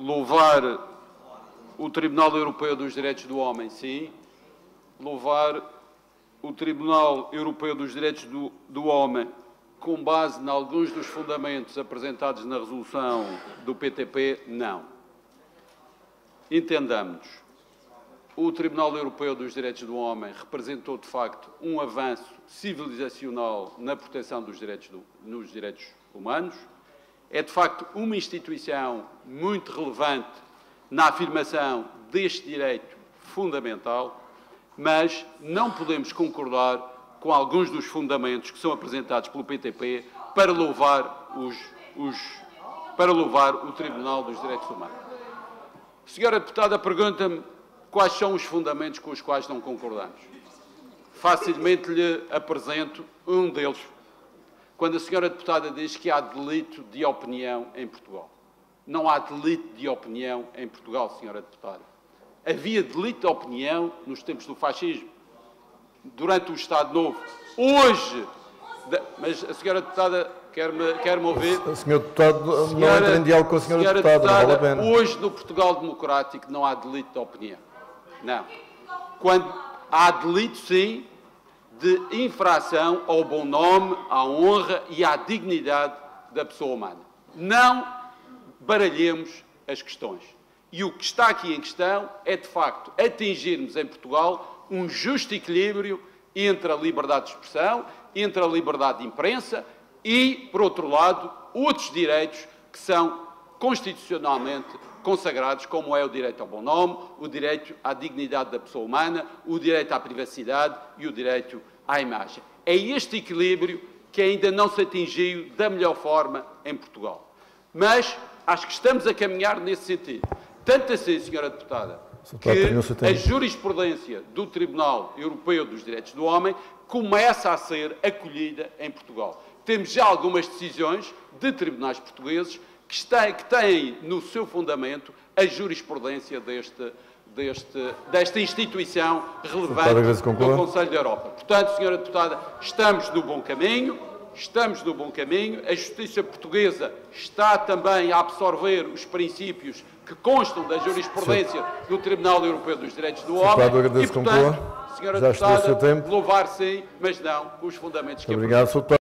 louvar o Tribunal Europeu dos Direitos do Homem, sim. Louvar o Tribunal Europeu dos Direitos do, do Homem com base em alguns dos fundamentos apresentados na resolução do PTP, não. Entendamos. O Tribunal Europeu dos Direitos do Homem representou, de facto, um avanço civilizacional na proteção dos direitos, do, nos direitos humanos. É, de facto, uma instituição muito relevante na afirmação deste direito fundamental, mas não podemos concordar com alguns dos fundamentos que são apresentados pelo PTP para louvar, os, os, para louvar o Tribunal dos Direitos Humanos. A senhora deputada pergunta-me quais são os fundamentos com os quais não concordamos. Facilmente lhe apresento um deles, quando a senhora deputada diz que há delito de opinião em Portugal. Não há delito de opinião em Portugal, senhora deputada. Havia delito de opinião nos tempos do fascismo durante o Estado Novo. Hoje, mas a senhora deputada quer-me quer ouvir? O senhor deputado senhora, não entra em diálogo com a senhora, senhora deputada, deputada, não vale a pena. Hoje, no Portugal Democrático, não há delito de opinião. Não. Quando há delito, sim, de infração ao bom nome, à honra e à dignidade da pessoa humana. Não baralhemos as questões. E o que está aqui em questão é, de facto, atingirmos em Portugal um justo equilíbrio entre a liberdade de expressão, entre a liberdade de imprensa e, por outro lado, outros direitos que são constitucionalmente consagrados, como é o direito ao bom nome, o direito à dignidade da pessoa humana, o direito à privacidade e o direito à imagem. É este equilíbrio que ainda não se atingiu da melhor forma em Portugal. Mas acho que estamos a caminhar nesse sentido. Tanto assim, Senhora Deputada, que a jurisprudência do Tribunal Europeu dos Direitos do Homem começa a ser acolhida em Portugal. Temos já algumas decisões de tribunais portugueses que, que têm no seu fundamento a jurisprudência deste, deste, desta instituição relevante do Conselho da Europa. Portanto, Senhora Deputada, estamos no bom caminho, estamos no bom caminho, a justiça portuguesa está também a absorver os princípios que constam da jurisprudência do Tribunal Europeu dos Direitos do Homem. E, portanto, senhora Já deputada, louvar sim, mas não os fundamentos que Obrigado,